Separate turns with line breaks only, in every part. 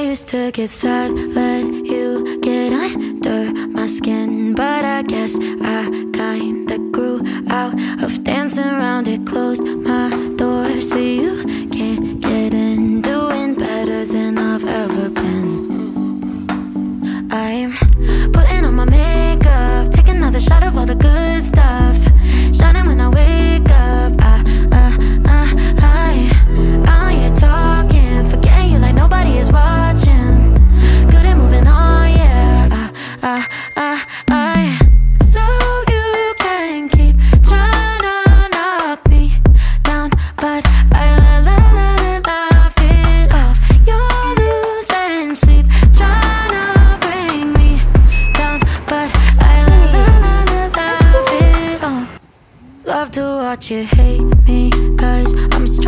I used to get sad, let you get under my skin, but I guess I love to watch you hate me, cause I'm so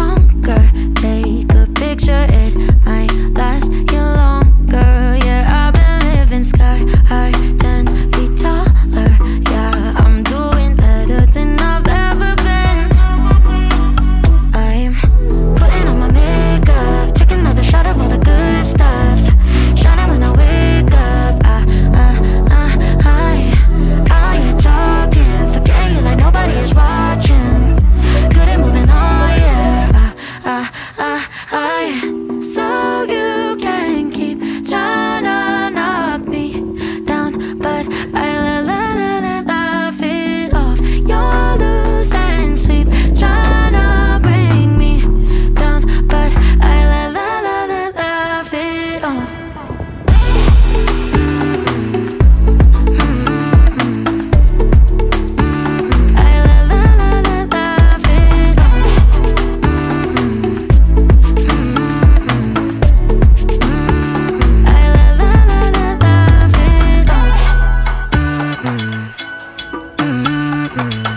Mm-mm.